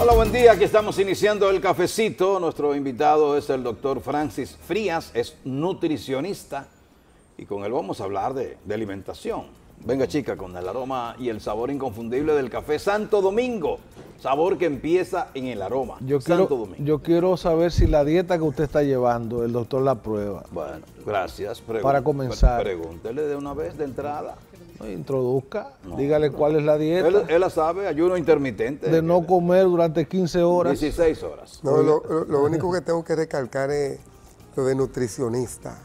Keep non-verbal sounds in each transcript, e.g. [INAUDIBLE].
Hola, buen día. Aquí estamos iniciando el cafecito. Nuestro invitado es el doctor Francis Frías, es nutricionista y con él vamos a hablar de, de alimentación. Venga chica, con el aroma y el sabor inconfundible del café Santo Domingo. Sabor que empieza en el aroma. Yo Santo quiero, Domingo. yo quiero saber si la dieta que usted está llevando, el doctor la prueba. Bueno, gracias. Para comenzar. pre- Pregúntele de una vez de entrada. ¿No? Introduzca, No, dígale cuál es la dieta. Él, él la sabe, ayuno intermitente. de no comer durante 15 horas. 16 horas. No, lo, lo- único que tengo que recalcar es lo de nutricionista,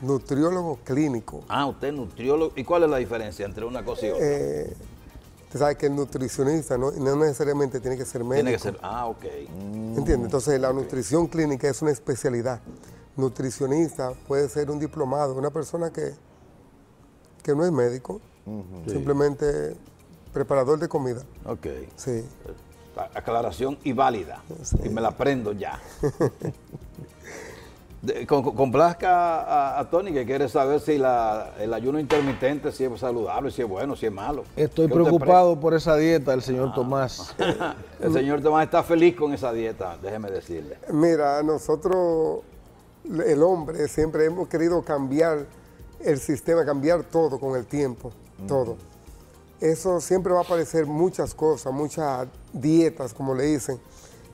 nutriólogo clínico. Ah, usted es nutriólogo. ¿Y cuál es la diferencia entre una cosa y otra? Eh, usted sabe que el nutricionista no, no necesariamente tiene que ser médico. Tiene que ser. Ah, ok. ¿Entiende? Entonces la nutrición clínica es una especialidad. Nutricionista puede ser un diplomado, una persona que, que no es médico, simplemente preparador de comida. Ok. Sí. Aclaración y válida. Y me la prendo ya. De- con- con- complazca a, a Tony que quiere saber si la- el ayuno intermitente si es saludable, si es bueno, si es malo. Estoy ¿Qué usted preocupado por esa dieta del Ah. señor Tomás. pre- [LAUGHS] el señor Tomás está feliz con esa dieta, déjeme decirle. Mira, nosotros, el hombre, siempre hemos querido cambiar el sistema, cambiar todo con el tiempo, todo. Eso siempre va a aparecer muchas cosas, muchas dietas, como le dicen,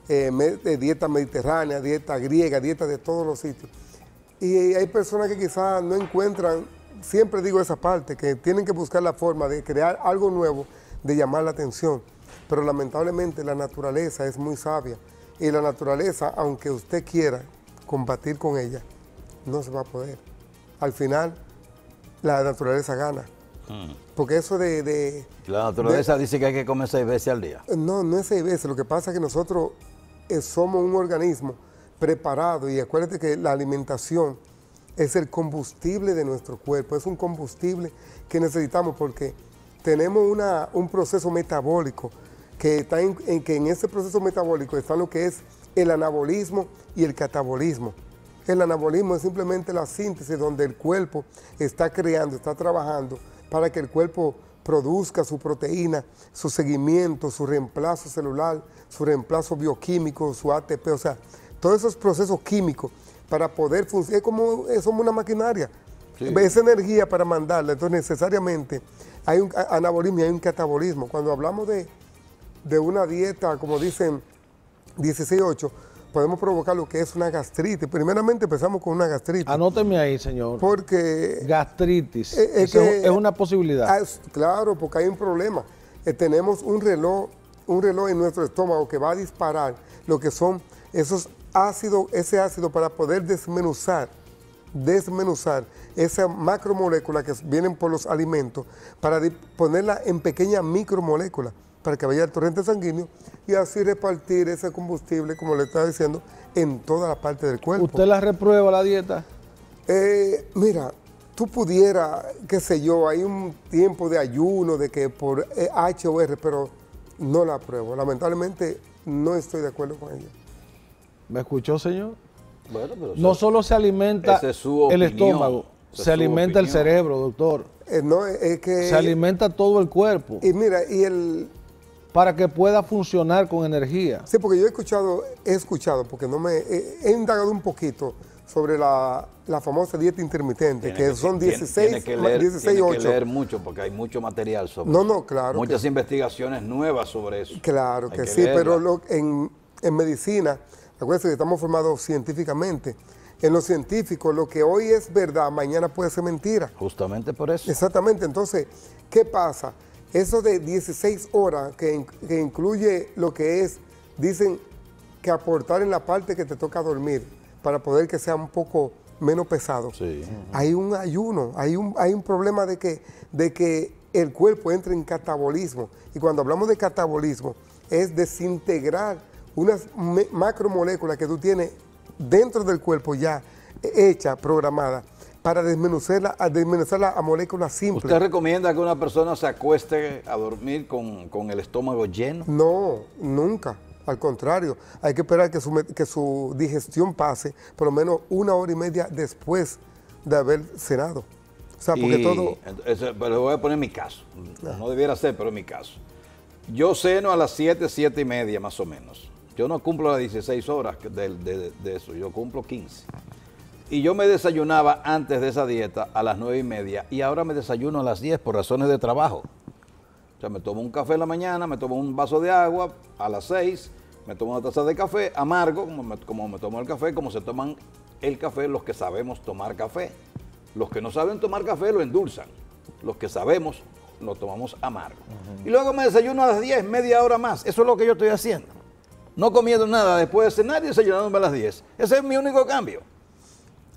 eh, dieta mediterránea, dieta griega, dieta de todos los sitios. Y hay personas que quizás no encuentran, siempre digo esa parte, que tienen que buscar la forma de crear algo nuevo, de llamar la atención. Pero lamentablemente la naturaleza es muy sabia. Y la naturaleza, aunque usted quiera combatir con ella, no se va a poder. Al final, la naturaleza gana. Porque eso de, de- La naturaleza dice que hay que comer seis veces al día. no, no es seis veces. Lo que pasa es que nosotros eh, somos un organismo preparado y acuérdate que la alimentación es el combustible de nuestro cuerpo, es un combustible que necesitamos porque tenemos una- un proceso metabólico que está en, en que en ese proceso metabólico está lo que es el anabolismo y el catabolismo. El anabolismo es simplemente la síntesis donde el cuerpo está creando, está trabajando para que el cuerpo produzca su proteína, su seguimiento, su reemplazo celular, su reemplazo bioquímico, su ATP, o sea, todos esos procesos químicos para poder funcionar, es como una maquinaria. Esa energía para mandarla, entonces necesariamente hay un anabolismo y hay un catabolismo. Cuando hablamos de, de una dieta, como dicen 16-8, podemos provocar lo que es una gastritis. Primeramente empezamos con una gastritis. Anóteme ahí, señor. Porque Gastritis. eh, es, que- es una posibilidad. Es- claro, porque hay un problema. Eh, tenemos un reloj, un reloj en nuestro estómago que va a disparar lo que son esos ácidos, ese ácido para poder desmenuzar, desmenuzar esa macromolécula que vienen por los alimentos, para ponerla en pequeñas micromoléculas, para que vaya al torrente sanguíneo y así repartir ese combustible, como le estaba diciendo, en toda la parte del cuerpo. ¿Usted la reprueba la dieta? Eh, mira, tú pudieras, qué sé yo, hay un tiempo de ayuno, de que por eh, H o R, pero no la apruebo. Lamentablemente no estoy de acuerdo con ella. ¿Me escuchó, señor? Bueno, pero No solo se alimenta Esa es su el estómago, se alimenta el cerebro, doctor. Eh, no, es que... Se alimenta todo el cuerpo Y mira, y el... para que pueda funcionar con energía. Sí, porque yo he escuchado, he escuchado, porque no me... He, he indagado un poquito sobre la, la famosa dieta intermitente, Tiene que, son tiene- 16, tiene que leer, 16 tiene que 8. leer mucho porque hay mucho material sobre No, eso. no, claro. Muchas investigaciones nuevas sobre eso. Claro que, que sí, pero lo- en, en medicina, acuérdense que estamos formados científicamente. En lo científico, lo que hoy es verdad, mañana puede ser mentira. Justamente por eso. Exactamente. Entonces, ¿qué pasa? Eso de 16 horas que, que incluye lo que es, dicen que aportar en la parte que te toca dormir para poder que sea un poco menos pesado. Sí. Hay un ayuno, hay un, hay un problema de que, de que el cuerpo entre en catabolismo. Y cuando hablamos de catabolismo, es desintegrar unas macromoléculas que tú tienes dentro del cuerpo ya hecha, programada, para desmenuzarla, a desmenuzarla a moléculas simples. ¿Usted recomienda que una persona se acueste a dormir con, con el estómago lleno? No, nunca. Al contrario, hay que esperar que su, que su digestión pase por lo menos una hora y media después de haber cenado. O sea, porque Y- todo... entonces, pero voy a poner mi caso. No debiera ser, pero en mi caso. Yo ceno a las 7, 7 y media más o menos. Yo no cumplo las 16 horas de, de- de eso, yo cumplo 15. Y yo me desayunaba antes de esa dieta a las 9 y media y ahora me desayuno a las 10 por razones de trabajo. O sea, me tomo un café en la mañana, me tomo un vaso de agua a las 6, me tomo una taza de café amargo, como me, como me tomo el café, como se toman el café los que sabemos tomar café. Los que no saben tomar café lo endulzan. Los que sabemos lo tomamos amargo. Y luego me desayuno a las 10, media hora más. Eso es lo que yo estoy haciendo. No comiendo nada después de cenar y desayunándome a las 10. Ese es mi único cambio.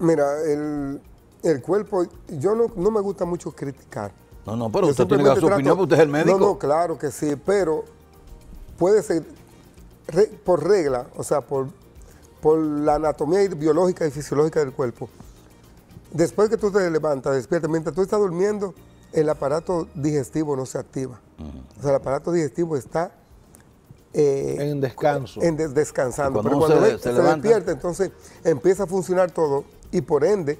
Mira, el, el cuerpo, yo no, no me gusta mucho criticar. No, no, pero Yo usted tiene que dar su simplemente opinión, porque usted es el médico. No, no, claro que sí, pero puede ser re- por regla, o sea, por, por la anatomía biológica y fisiológica del cuerpo. Después que tú te levantas, despiertas, mientras tú estás durmiendo, el aparato digestivo no se activa. O sea, el aparato digestivo está eh, En descanso. en des- descansando. Cuando Pero cuando se- se se, levanta. despierta, entonces empieza a funcionar todo y por ende,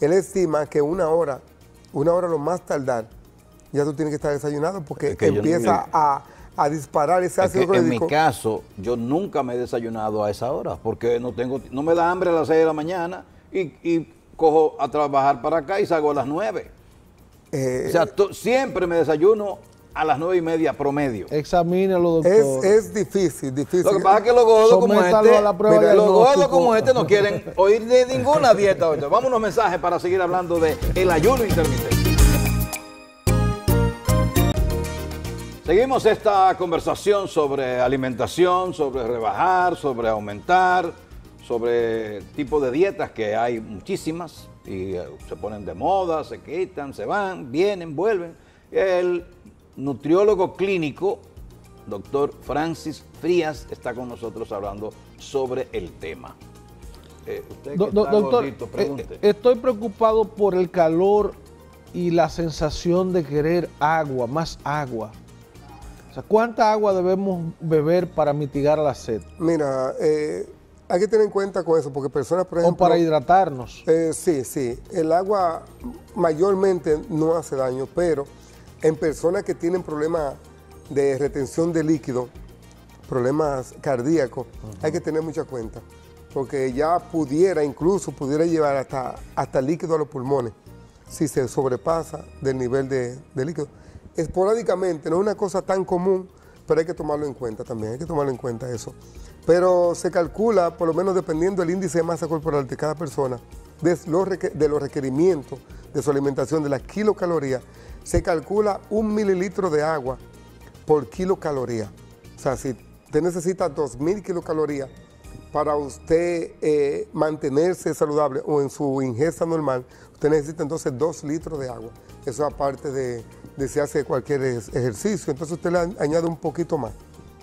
él estima que una hora, una hora lo más tardar, ya tú tienes que estar desayunado porque Es que yo no- empieza a, a disparar ese Es que ácido en mi caso, yo nunca me he desayunado a esa hora, porque no tengo, no me da hambre a las 6 de la mañana y, y cojo a trabajar para acá y salgo a las 9. Eh, O sea, siempre me desayuno a las 9 y media promedio. Examínalo, es, doctor. es difícil, difícil. Lo que pasa es que los gordos como este, a la prueba mira, los como este no quieren oír de ninguna dieta. ahorita. Vamos a unos mensajes para seguir hablando de el ayuno intermitente. Seguimos esta conversación sobre alimentación, sobre rebajar, sobre aumentar, sobre tipo de dietas que hay muchísimas y eh, se ponen de moda, se quitan, se van, vienen, vuelven. El nutriólogo clínico, doctor Francis Frías, está con nosotros hablando sobre el tema. Eh, usted que Do- do- está doctor, gordito, eh, pregunte. eh, estoy preocupado por el calor y la sensación de querer agua, más agua. O sea, ¿cuánta agua debemos beber para mitigar la sed? Mira, eh, hay que tener en cuenta con eso, porque personas, por O para hidratarnos. Eh, sí, sí. El agua mayormente no hace daño, pero en personas que tienen problemas de retención de líquido, problemas cardíacos, hay que tener mucha cuenta, porque ya pudiera, incluso pudiera llevar hasta, hasta líquido a los pulmones, si se sobrepasa del nivel de, de líquido. Esporádicamente, no es una cosa tan común, pero hay que tomarlo en cuenta también, hay que tomarlo en cuenta eso. Pero se calcula, por lo menos dependiendo del índice de masa corporal de cada persona, de los, requerimientos de su alimentación, de las kilocalorías, se calcula un mililitro de agua por kilocaloría. O sea, si usted necesita 2.000 kilocalorías para usted eh, mantenerse saludable o en su ingesta normal, usted necesita entonces 2 litros de agua. Eso aparte de, de si hace cualquier ejercicio, entonces usted le añ- añade un poquito más.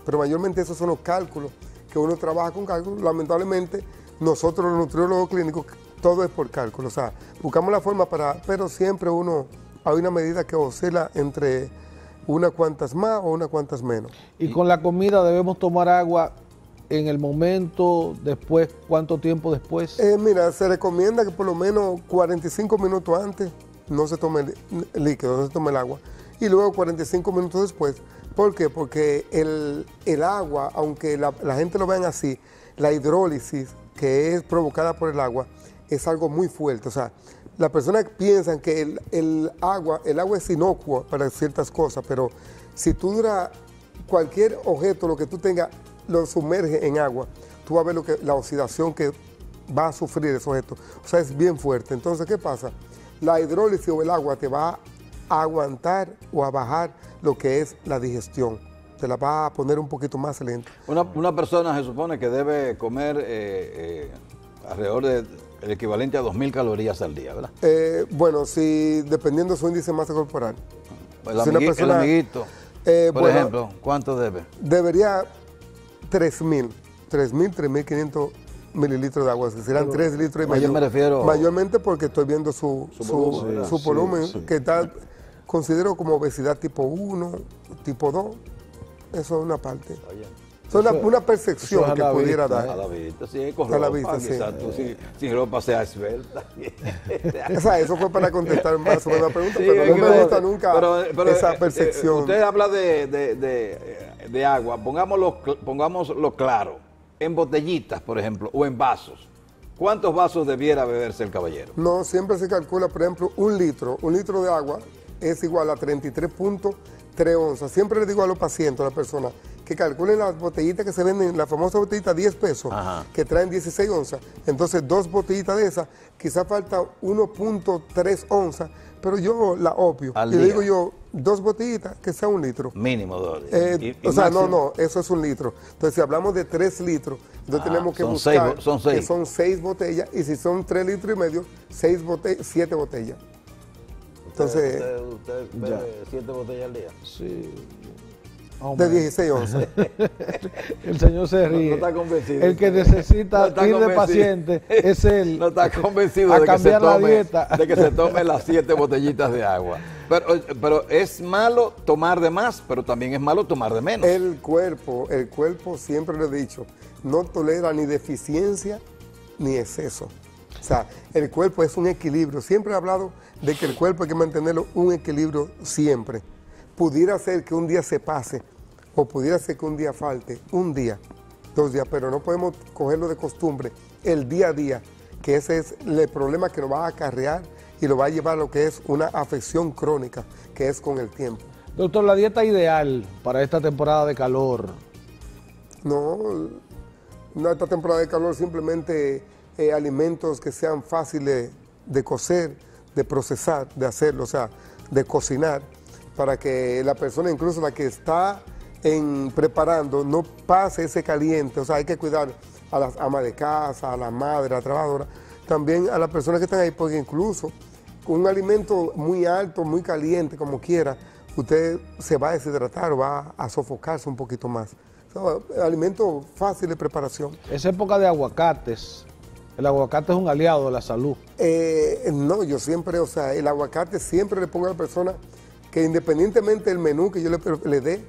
Pero mayormente esos son los cálculos que uno trabaja con cálculos. Lamentablemente, nosotros los nutriólogos clínicos, todo es por cálculo. O sea, buscamos la forma para, pero siempre uno, hay una medida que oscila entre unas cuantas más o unas cuantas menos. Y con la comida debemos tomar agua en el momento, después, ¿cuánto tiempo después? Eh, mira, se recomienda que por lo menos 45 minutos antes no se tome el líquido, no se tome el agua. Y luego 45 minutos después. ¿Por qué? Porque el, el agua, aunque la, la gente lo vean así, la hidrólisis que es provocada por el agua es algo muy fuerte. O sea, las personas piensan que el, agua, el agua es inocua para ciertas cosas, pero si tú duras cualquier objeto, lo que tú tengas, lo sumerge en agua, tú vas a ver lo que, la oxidación que va a sufrir ese objeto. O sea, es bien fuerte. Entonces, ¿qué pasa? La hidrólisis o el agua te va a aguantar o a bajar lo que es la digestión. Te la va a poner un poquito más lenta. Una, una persona se supone que debe comer eh, eh, alrededor del equivalente a 2.000 calorías al día, ¿verdad? Eh, bueno, si dependiendo de su índice de masa corporal. El, Si amigui- el persona- amiguito, Eh, por bueno, ejemplo, ¿cuánto debe? Debería 3.000, 3.000, 3.500 mililitros de agua, que serán 3 litros y No, yo me refiero- Mayormente porque estoy viendo su, Su volumen, su volumen, sí. que está, considero como obesidad tipo 1, tipo 2. Eso es una parte. Es una, una percepción eso es que pudiera dar. A la vista, sí, con A la vista, sí. tú sin, sin ropa sea esbelta. O sea, [LAUGHS] eso fue para contestar más menos la pregunta, Sí, pero no me gusta nunca pero- pero, esa eh, percepción. eh, usted habla de, de- de- de agua, pongámoslo, pongámoslo claro, en botellitas, por ejemplo, o en vasos. ¿Cuántos vasos debiera beberse el caballero? No, siempre se calcula, por ejemplo, un litro, un litro de agua es igual a 33.3 onzas. Siempre le digo a los pacientes, a las personas, que calculen las botellitas que se venden, la famosa botellita 10 pesos, Ajá. que traen 16 onzas. Entonces, dos botellitas de esas, quizás falta 1.3 onzas, pero yo la opio. Al y le día. digo yo, dos botellitas, que sea un litro. Mínimo dos. Eh, Y- y o sea, máximo- no, no, eso es un litro. Entonces, si hablamos de tres litros, entonces Ah, tenemos que son buscar seis son seis. que son seis botellas, y si son tres litros y medio, seis botellas, siete botellas. Entonces, ¿Usted, usted bebe siete botellas al día? Sí. De Hombre, 16 onzas. el señor se ríe. no está convencido. El que necesita [LAUGHS] No ir de paciente es él. [LAUGHS] No está convencido a de que, se cambiar la tome, dieta. de que se tome las [LAUGHS] siete botellitas de agua. Pero, pero es malo tomar de más, pero también es malo tomar de menos. El cuerpo, el cuerpo, siempre lo he dicho, no tolera ni deficiencia ni exceso. O sea, el cuerpo es un equilibrio. Siempre he hablado de que el cuerpo hay que mantenerlo un equilibrio siempre. Pudiera ser que un día se pase o pudiera ser que un día falte, un día, dos días, pero no podemos cogerlo de costumbre el día a día, que ese es el problema que nos va a acarrear y lo va a llevar a lo que es una afección crónica, que es con el tiempo. Doctor, la dieta ideal para esta temporada de calor. No, no esta temporada de calor simplemente eh, alimentos que sean fáciles de cocer, de procesar, de hacerlo, o sea, de cocinar, para que la persona, incluso la que está en preparando, no pase ese caliente. O sea, hay que cuidar a las amas de casa, a la madre, a la trabajadora, también a las personas que están ahí, porque incluso con un alimento muy alto, muy caliente, como quiera, usted se va a deshidratar o va a sofocarse un poquito más. O sea, alimento fácil de preparación. Es época de aguacates. El aguacate es un aliado de la salud. Eh, no, yo siempre, o sea, el aguacate siempre le pongo a la persona que independientemente del menú que yo le, le dé,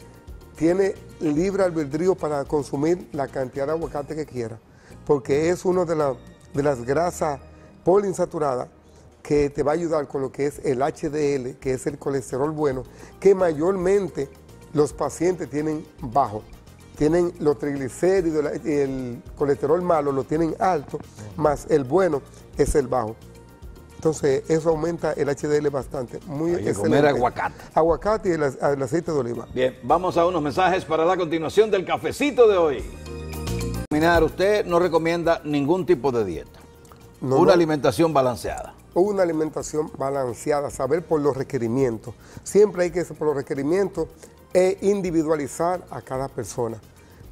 tiene libre albedrío para consumir la cantidad de aguacate que quiera, porque es una de, la- de las grasas poliinsaturadas que te va a ayudar con lo que es el HDL, que es el colesterol bueno, que mayormente los pacientes tienen bajo. Tienen los triglicéridos y el colesterol malo lo tienen alto, más el bueno es el bajo. Entonces, eso aumenta el HDL bastante. Muy Hay que excelente. comer aguacate. Aguacate y el, aceite de oliva. Bien, vamos a unos mensajes para la continuación del cafecito de hoy. Terminar, usted no recomienda ningún tipo de dieta. No, Una no. alimentación balanceada. una alimentación balanceada, saber por los requerimientos. Siempre hay que saber por los requerimientos e individualizar a cada persona.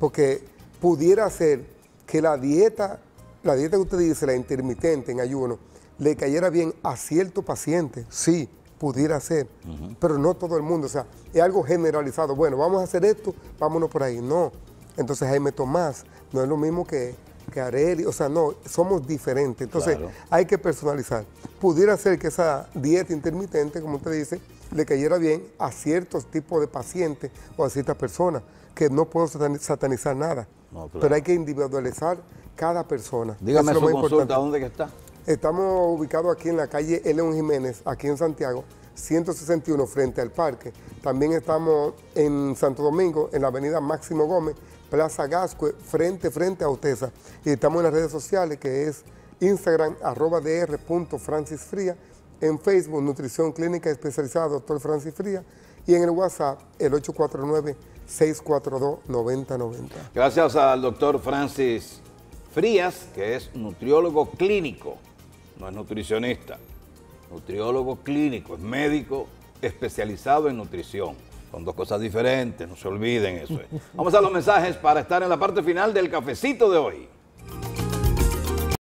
Porque pudiera ser que la dieta, la dieta que usted dice, la intermitente en ayuno, le cayera bien a cierto paciente. Sí, pudiera ser, pero no todo el mundo. O sea, es algo generalizado. Bueno, vamos a hacer esto, vámonos por ahí. No. Entonces Jaime Tomás no es lo mismo que, que Areli. O sea, no, somos diferentes. Entonces Claro. hay que personalizar. Pudiera ser que esa dieta intermitente, como usted dice, le cayera bien a ciertos tipos de pacientes o a ciertas personas, que no puedo satan- satanizar nada. No, claro. Pero hay que individualizar cada persona. Dígame Eso su consulta. ¿dónde que está? Estamos ubicados aquí en la calle León Jiménez, aquí en Santiago, 161 frente al parque. También estamos en Santo Domingo, en la avenida Máximo Gómez, Plaza Gascue, frente, frente a Utesa. Y estamos en las redes sociales, que es Instagram, arroba dr.francisfría, en Facebook, Nutrición Clínica Especializada, doctor Francis Fría, y en el WhatsApp, el 849-642-9090. Gracias al doctor Francis Frías, que es nutriólogo clínico, no es nutricionista. Nutriólogo clínico, es médico especializado en nutrición. Son dos cosas diferentes, no se olviden eso. Vamos a los mensajes para estar en la parte final del cafecito de hoy.